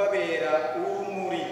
kubabera urumuri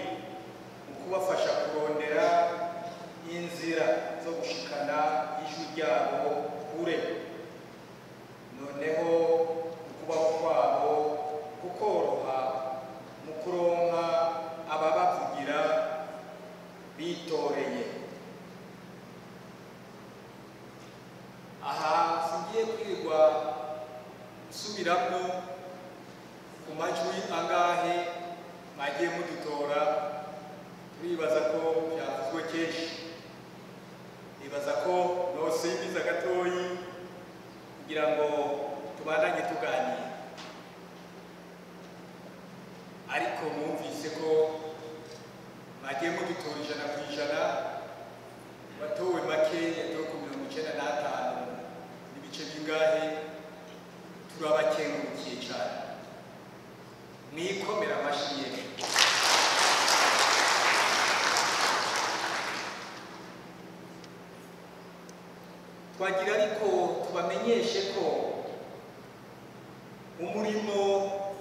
umurimo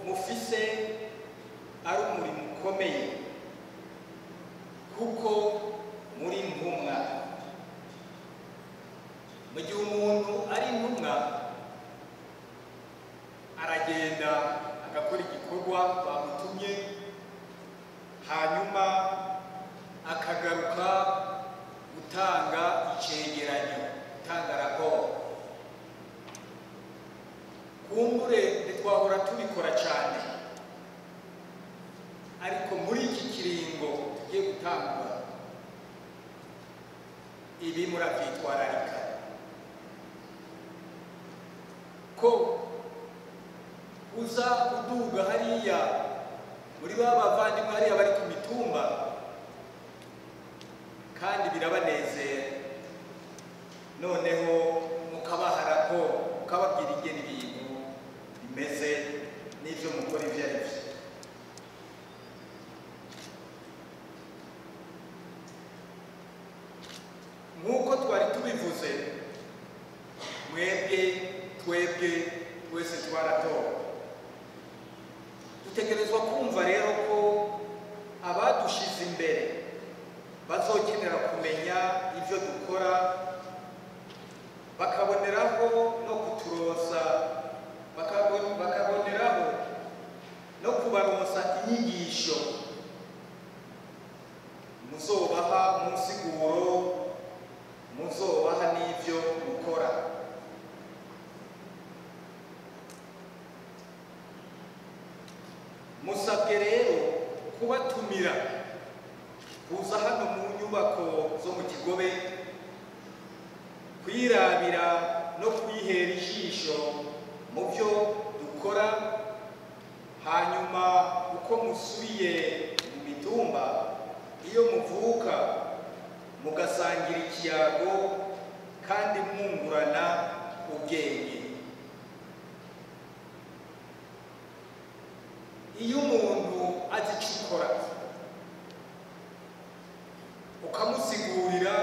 mufise ari umurimo ukomeye kuko muri intumwa. Mu gihe umuntu ari intumwa aragenda agakora igikorwa bamutumye hanyuma akagaruka gutanga icegeranyo gutanga raporo. Kumbure ntitwahora tubikora cyane. Ariko muri iki kiringo tugiye gutangura ibi murabyitwararika. Ko uza uduga hariya muri ba bavandimwe hariya bari ku mitumba kandi birabanezera noneho mukabaha raporo mukababwira ingene ibintu bimeze n'ibyo mukora ibyo ari byo nk'uko twari tubivuze mwebwe twebwe twaratowe dutegerezwa kumva rero ko abadushize imbere bazokenera kumenya ibyo dukora bakaboneraho no bakabon- bakaboneraho no kubaronsa inyigisho. Muzobaha mu nsiguro muzobaha n'ibyo mukora musabwe rero kubatumira. Kuza hano mu nyubako zo mu kigobe. Kwirabira no kwihera ijisho mu byo dukora. Hanyuma uko musubiye mu mitumba iyo muvuka mugasangira ikiyago kandi mwungurana ubwenge. Iyo umuntu azi icyo ukora ukamusigurira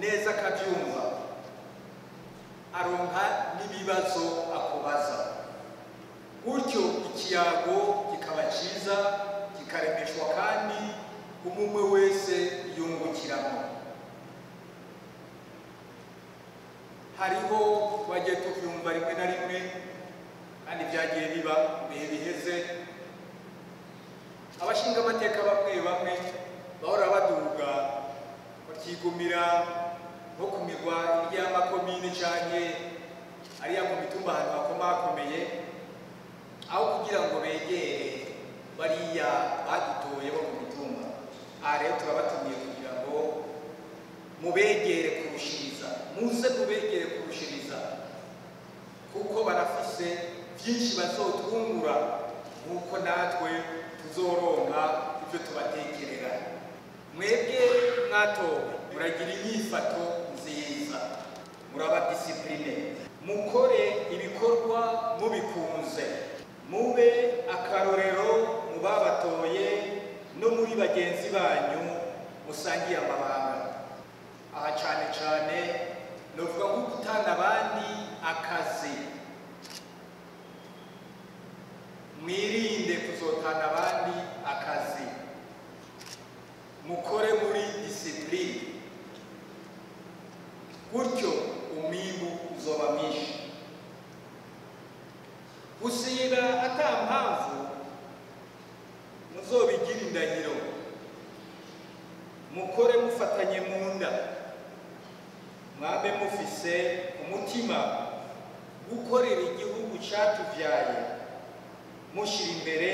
neza akabyumva aronka n'ibibazo akubaza. Gutyo ikiyago kikaba cyiza kikaremeshwa kandi umwe wese yungukiramo. Hariho twagiye tubyumva rimwe na rimwe kandi byagiye biba mu bihe biheze. Abashinga amateka bamwe bamwe bahora baduga bakigumira nko ku mirwa y'amakomine canke ariya mu mitumba ahantu hakomakomeye aho kugira ngo begere bariya badutoye bo mu mitumba. Aha rero turabatumiye kugira ngo mubegere kurushiriza muze mubegere kurushiriza kuko barafise byinshi bazotwungura nk'uko natwe tuzoronka ibyo tubatekerera. Mwebwe mwatowe muragira inyifato nziza. Murabadisipurine mukore ibikorwa mubikunze. Mube akarorero mu babatoye no muri bagenzi banyu musangiye amabanga. Aha cyane cyane ni ukuvuga nko gutanga abandi akazi. Mwiri tuzotana abandi akazi. Mukore muri disipurine gutyo umwimbu uzoba mwinshi. Gusiba ata mpamvu muzobigira indahiro. Mukore mufatanye mu nda mwabe mufise umutima gukorera igihugu cyatubyaye mushyira imbere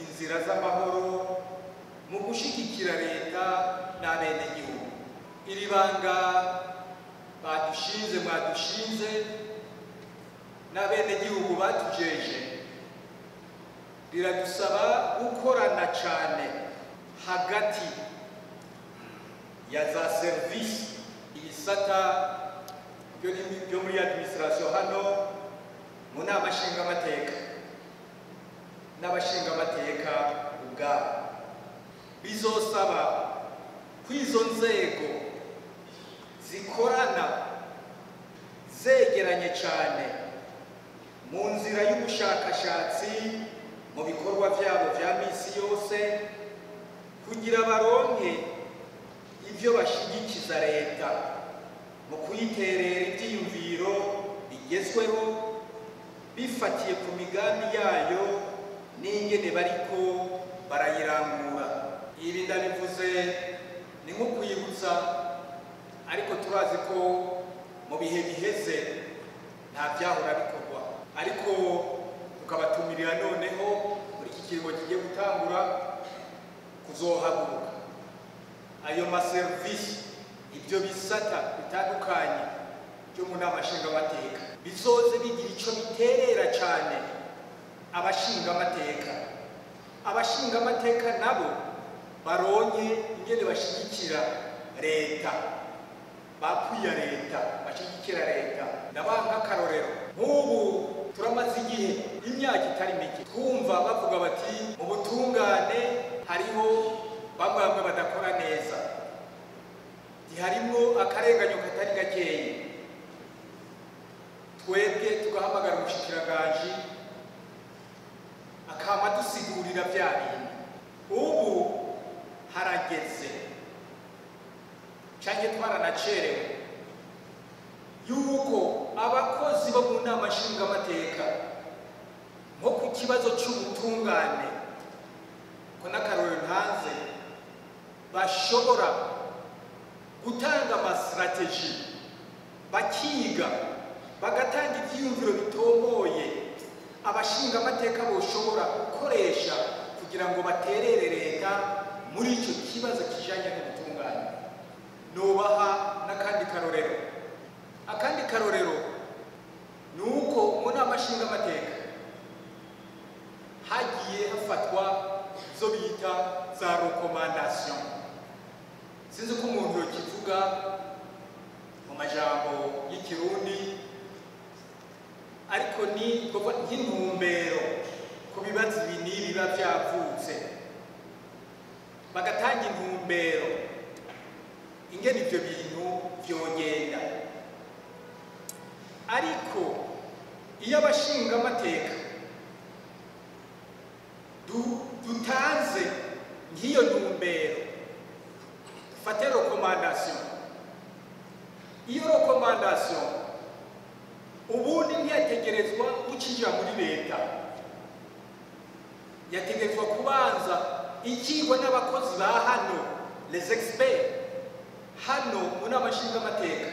inzira z'amahoro mu gushyigikira leta n'abenegihugu iri banga badushinze mwadushinze n'abenegihugu batujeje. Riradusaba gukorana cyane hagati ya za serivisi ibisata byo muri administration hano mu nama nshingamateka. N'abashingamateka ubwabo. Bizosaba ko izo nzego zikorana zegeranye cyane mu nzira y'ubushakashatsi mu bikorwa byabo bya misi yose kugira baronke ibyo bashyigikiza leta mu kuyiterera ibyiyumviro bigezweho bifatiye ku migambi yayo n'ingene bariko barayirangura. Ibi ndabivuze ni nko kwibutsa ariko turazi ko mu bihe biheze nta byahora bikorwa. Ariko tukabatumirira noneho muri iki kiringo kigiye gutangura kuzohaguruka. Ayo maserivisi ibyo bisata bitandukanye byo mu nama nshingamateka bizoze bigira icyo biterera cyane abashingamateka. Abashingamateka nabo baronke ingene bashyigikira leta. Bakwiye leta bashyigikira leta. Ndabaha nk'akarorero nk'ubu turamaze igihe imyaka itari mike. Twumva bavuga bati mu butungane hariho bamwe bamwe badakora neza. Ntiharimo akarenganyo katari gakeya. Twebwe tugahamagara umushikiranganji akaba dusigurira bya bintu. Ubu harageze. Cyangwa twaranacerewe yuko abakozi bo mu nama nshingamateka nko ku kibazo cy'ubutungane ko n'akarorero ntanze bashobora gutanga amasitrategi bakiga bagatanga ibyiyumviro bitomboye abashingamateka boshobora gukoresha kugira ngo baterere leta muri icyo kibazo kijanye n'ubutungane. Nubaha n'akandi karorero. Akandi karorero ni uko mu nama nshingamateka hagiye hafatwa izo bita za rekomandasiyo sinzi ko umuntu yokivuga ariko ni nk'intumbero ku bibazo ibi n'ibi biba byavutse. Bagatanga intumbero ingene ibyo bintu byogenda ariko iyo abashingamateka dutanze nk'iyo ntumbero dufate rekomandasiyo iyo rekomandasiyo ubundi ntiyategerezwa gukinjira muri leta. Yategerezwa kubanza ikigwa n'abakozi ba hano les experts hano mu nama nshingamateka.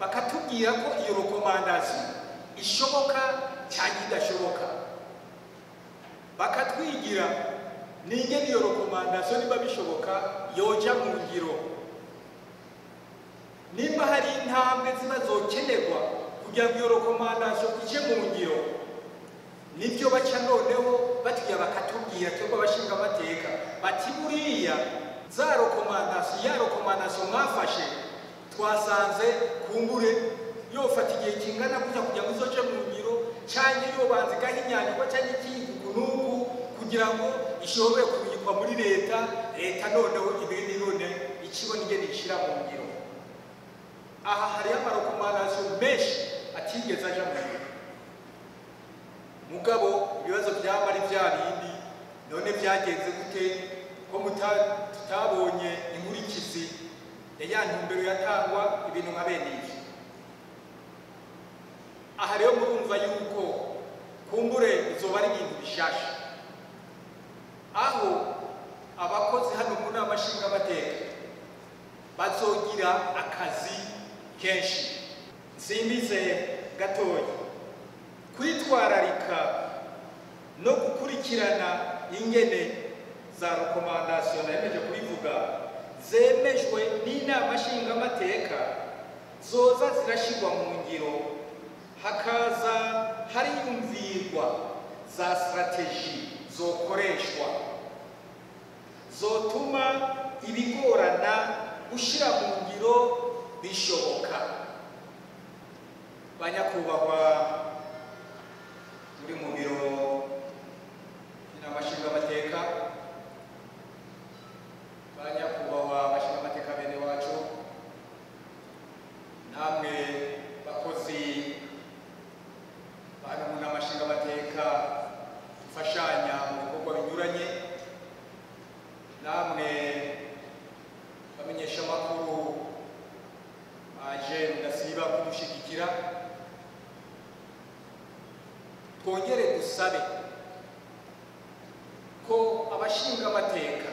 Bakatubwira ko iyo rekomandasiyo ishoboka cyangwa idashoboka bakatwigira n'ingene iyo rekomandasiyo niba bishoboka yoja mu ngiro. Nimba hari intambwe ziba zokenerwa kugira ngo iyo rekomandasiyo ije mu ngiro. Nibyo baca noneho batwiye bakatubwira twebwe abashingamateka bati buriya za rekomandasiyo ya rekomandasiyo mwafashe twasanze kumbure yofata igihe kingana gutya kugira ngo izoje mu ngiro cyangwa yobanza igahinyanyurwa cyangwa ikiyigugu n'uku kugira ngo ishobore kubikwa muri leta. Leta noneho ibindi none ikibona ingene ishyira mu ngiro. Aha hariho amarekomandasiyo menshi. Atigeze aja mu ngiro mugabo ibibazo byaba ari bya bindi none byagenze gute? Ko tutabonye inkurikizi ya ya ntumbero yatangwa ibintu nka bene ibi aha rero murumva yuko kumbure izoba ari ibintu bishasha. Aho abakozi hano mu nama nshingamateka bazogira akazi kenshi. Nsimbize gatoya kwitwararika no gukurikirana ingene za rekomandasiyo nayemeje kubivuga zemejwe n'inama nshingamateka zoza zirashyirwa mu ngiro hakaza hariyumvirwa za sitrategi zokoreshwa. Zotuma ibigorana gushyira mu ngiro bishoboka. Banyakubahwa turi mu biro inama nshingamateka banyakubahwa abashingamateka bene wacu namwe bakozi bano mu nama nshingamateka dufashanya mu bikorwa binyuranye namwe bamenyesha amakuru baje mudasiba kudushyigikira twongere dusabe ko abashinga amateka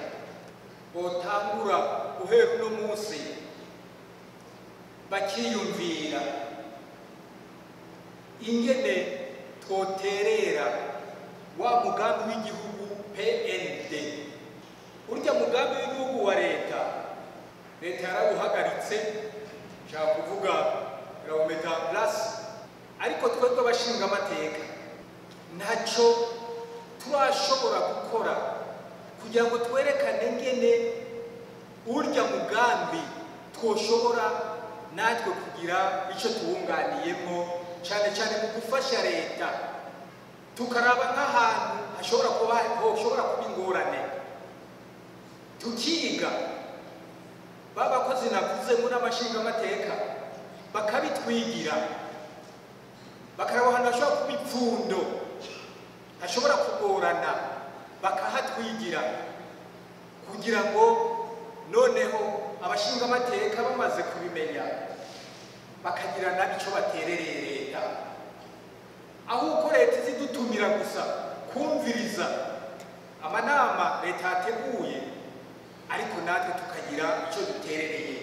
botangura guhera uno munsi bakiyumvira ingene twoterera wa mugambi w'igihugu PND urya mugambi w'igihugu wa leta. Leta yarawuhagaritse nshaka kuvuga irawumeta plus. Ariko twebwe abashinga amateka. Ntacyo turashobora gukora. Kugira ngo twerekane ngene urya mugambi twoshobora natwe kugira icyo tuwunganiyemo. Cyane cyane mu gufasha leta. Tukaraba nk'ahantu hashobora kuba hoshobora kuba ingorane. Tukiga. Ba bakozi navuze muri amashingamateka bakabitwigira. Bakaraba ahantu hashobora kuba ipfundo hashobora kugorana bakahatwigira. Kugira ngo noneho abashingamateka bamaze kubimenya. Bakagira nabo icyo baterereye leta. Aho uko leta izidutumira gusa kumviriza. Amanama leta yateguye ariko natwe tukagira icyo duterereye.